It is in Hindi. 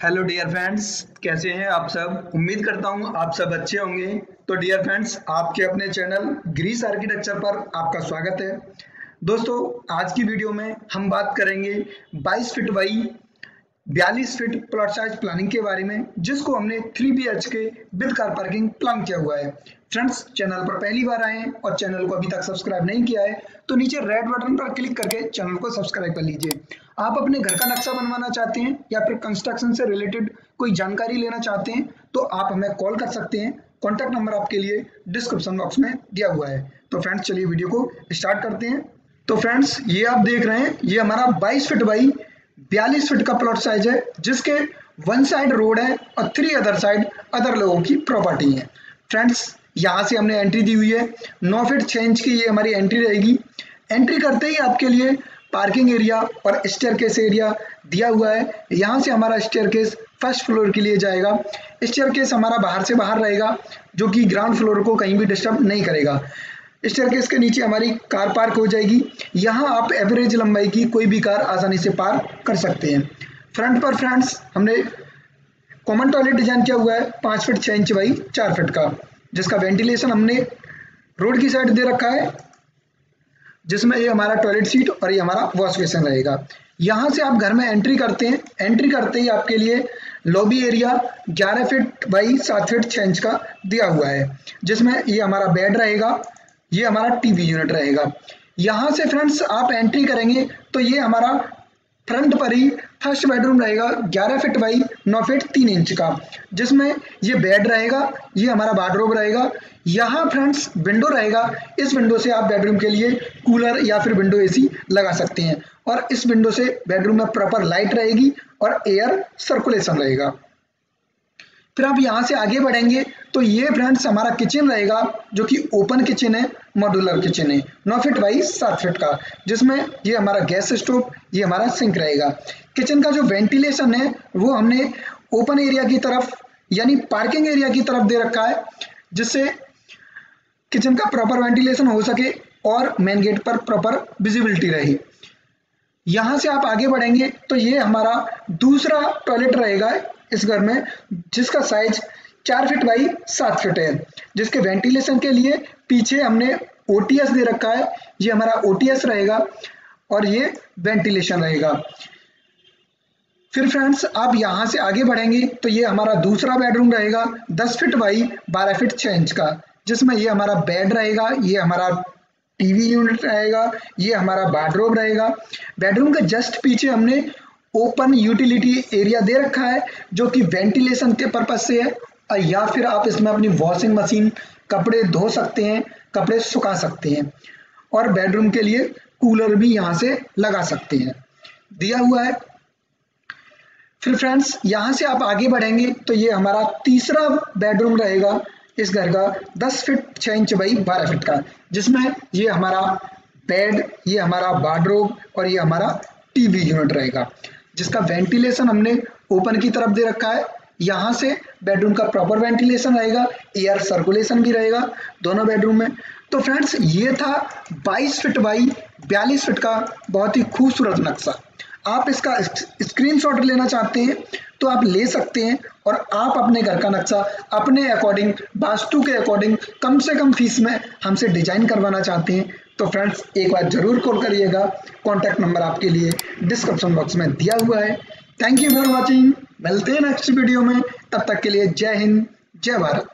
हेलो डियर फ्रेंड्स कैसे हैं आप सब? उम्मीद करता हूँ आप सब अच्छे होंगे। तो डियर फ्रेंड्स आपके अपने चैनल ग्रीस आर्किटेक्चर पर आपका स्वागत है। दोस्तों, आज की वीडियो में हम बात करेंगे 22 feet by 42 feet plot size planning के बारे में, जिसको हमने 3 B H K with car parking plan किया हुआ है। फ्रेंड्स चैनल पर पहली बार आए हैं और चैनल को अभी तक सब्सक्राइब नहीं किया है तो नीचे रेड बटन पर क्लिक करके चैनल को सब्सक्राइब कर लीजिए। आप अपने घर का नक्शा बनवाना चाहते हैं या फिर कंस्ट्रक्शन से रिलेटेड कोई जानकारी लेना चाहते हैं तो आप हमें कॉल कर सकते हैं। कॉन्टैक्ट नंबर आपके लिए डिस्क्रिप्शन बॉक्स में दिया हुआ है। तो फ्रेंड्स चलिए वीडियो को स्टार्ट करते हैं। तो फ्रेंड्स ये आप देख रहे हैं, ये हमारा बाईस फिट बाई 42 फीट का प्लॉट साइज़ है, जिसके वन साइड रोड है और थ्री अदर साइड अदर लोगों की प्रॉपर्टी है। फ्रेंड्स यहाँ से हमने एंट्री दी हुई है। नौ फीट छः इंच की ये हमारी एंट्री रहेगी। एंट्री करते ही आपके लिए पार्किंग एरिया और स्टेयर एरिया दिया हुआ है। यहाँ से हमारा स्टेयर फ़र्स्ट फ्लोर के लिए जाएगा। स्टेयर हमारा बाहर से बाहर रहेगा, जो कि ग्राउंड फ्लोर को कहीं भी डिस्टर्ब नहीं करेगा। स्टेयर के नीचे हमारी कार पार्क हो जाएगी। यहाँ आप एवरेज लंबाई की कोई भी कार आसानी से पार कर सकते हैं। फ्रंट पर फ्रेंड्स हमने कॉमन टॉयलेट डिज़ाइन किया हुआ है, पाँच फिट छः इंच बाई चार फिट का, जिसका वेंटिलेशन हमने रोड की साइड दे रखा है, जिसमें ये हमारा टॉयलेट सीट और ये हमारा वॉश बेसन रहेगा। यहाँ से आप घर में एंट्री करते हैं। एंट्री करते ही आपके लिए lobby area 11 feet by 7 feet छः इंच का दिया हुआ है, जिसमें ये हमारा बेड रहेगा। ये हमारा टीवी यूनिट रहेगा। यहाँ से फ्रेंड्स आप एंट्री करेंगे तो ये हमारा फ्रंट पर ही फ़र्स्ट बेडरूम रहेगा 11 फीट बाई 9 फीट 3 इंच का, जिसमें ये बेड रहेगा, ये हमारा बाथरूम रहेगा। यहाँ फ्रेंड्स विंडो रहेगा, इस विंडो से आप बेडरूम के लिए कूलर या फिर विंडो एसी लगा सकते हैं। और इस विंडो से बेडरूम में प्रॉपर लाइट रहेगी और एयर सर्कुलेशन रहेगा। फिर आप यहाँ से आगे बढ़ेंगे तो ये फ्रेंड्स हमारा किचन रहेगा, जो कि ओपन किचन है मॉड्यूलर किचन है। नौ फिट बाई सात फिट का, जिसमें ये हमारा गैस स्टोव ये हमारा सिंक रहेगा। किचन का जो वेंटिलेशन है, वो हमने ओपन एरिया की तरफ़, यानी पार्किंग एरिया की तरफ़ दे रखा है, जिससे किचन का प्रॉपर वेंटिलेशन हो सके और मेन गेट पर प्रॉपर विजिबिलिटी रहे। यहाँ से आप आगे बढ़ेंगे तो ये हमारा दूसरा टॉयलेट रहेगा इस घर में, जिसका साइज़ चार फीट बाई सात फीट है। जिसके वेंटिलेशन के लिए पीछे हमने ओटीएस दे रखा है। ये हमारा ओटीएस रहेगा और ये वेंटिलेशन रहेगा। फिर फ्रेंड्स आप यहाँ से आगे बढ़ेंगे तो ये हमारा दूसरा बेडरूम रहेगा 10 फीट बाई 12 फीट 6 इंच का, जिसमें ये हमारा बेड रहेगा, ये हमारा टीवी यूनिट रहेगा, ये हमारा बाथरूम रहेगा। बेडरूम के जस्ट पीछे हमने ओपन यूटिलिटी एरिया दे रखा है, जो कि वेंटिलेशन के पर्पज से है या फिर आप इसमें अपनी वॉशिंग मशीन, कपड़े धो सकते हैं, कपड़े सुखा सकते हैं, और बेडरूम के लिए कूलर भी यहाँ से लगा सकते हैं। दिया हुआ है। फिर फ्रेंड्स, यहाँ से आप आगे बढ़ेंगे तो ये हमारा तीसरा बेडरूम रहेगा, इस घर का 10 फीट 6 इंच बाई 12 फीट का, जिसमें ये हमारा बेड, ये हमारा बाथरूम और ये हमारा टीवी यूनिट रहेगा। जिसका वेंटिलेशन हमने ओपन की तरफ़ दे रखा है। यहाँ से बेडरूम का प्रॉपर वेंटिलेशन रहेगा एयर सर्कुलेशन भी रहेगा दोनों बेडरूम में। तो फ्रेंड्स ये था 22 फिट बाई 42 फिट का बहुत ही खूबसूरत नक्शा। आप इसका स्क्रीनशॉट लेना चाहते हैं तो आप ले सकते हैं और आप अपने घर का नक्शा अपने अकॉर्डिंग वास्तु के अकॉर्डिंग कम से कम फ़ीस में हमसे डिज़ाइन करवाना चाहते हैं। तो फ्रेंड्स एक बार ज़रूर कॉल करिएगा। कॉन्टैक्ट नंबर आपके लिए डिस्क्रिप्शन बॉक्स में दिया हुआ है। थैंक यू फॉर वॉचिंग मिलते हैं नेक्स्ट वीडियो में। तब तक के लिए जय हिंद, जय भारत।